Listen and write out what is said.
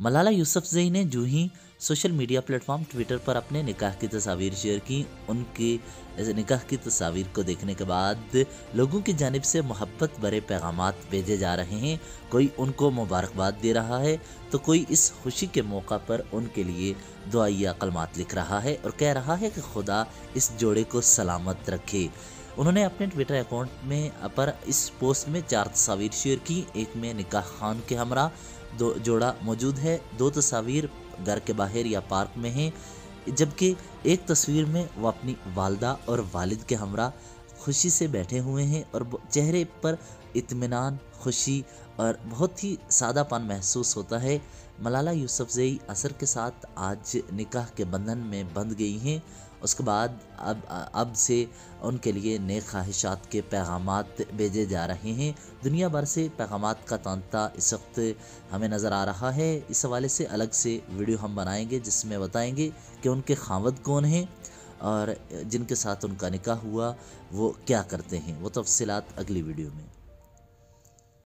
मलाला यूसुफजई ने जो ही सोशल मीडिया प्लेटफॉर्म ट्विटर पर अपने निकाह की तस्वीर शेयर की, उनके निकाह की तस्वीर को देखने के बाद लोगों की जानब से मोहब्बत भरे पैगाम भेजे जा रहे हैं। कोई उनको मुबारकबाद दे रहा है तो कोई इस खुशी के मौका पर उनके लिए दुआया कलमात लिख रहा है और कह रहा है कि खुदा इस जोड़े को सलामत रखे। उन्होंने अपने ट्विटर अकाउंट में, पर इस पोस्ट में चार तस्वीर शेयर की। एक में निकाह खान के हमरा, दो जोड़ा मौजूद है। दो तस्वीर घर के बाहर या पार्क में हैं, जबकि एक तस्वीर में वह अपनी वालदा और वालिद के हमरा खुशी से बैठे हुए हैं और चेहरे पर इत्मीनान, खुशी और बहुत ही सादापन महसूस होता है। मलाला यूसुफजई असर के साथ आज निकाह के बंधन में बंध गई हैं। उसके बाद अब अब से उनके लिए नए ख्वाहिशात के पैगाम भेजे जा रहे हैं। दुनिया भर से पैगाम का तांता इस वक्त हमें नज़र आ रहा है। इस हवाले से अलग से वीडियो हम बनाएँगे, जिसमें बताएँगे कि उनके खावद कौन हैं। और जिनके साथ उनका निकाह हुआ, वो क्या करते हैं? वो तफसलत अगली वीडियो में।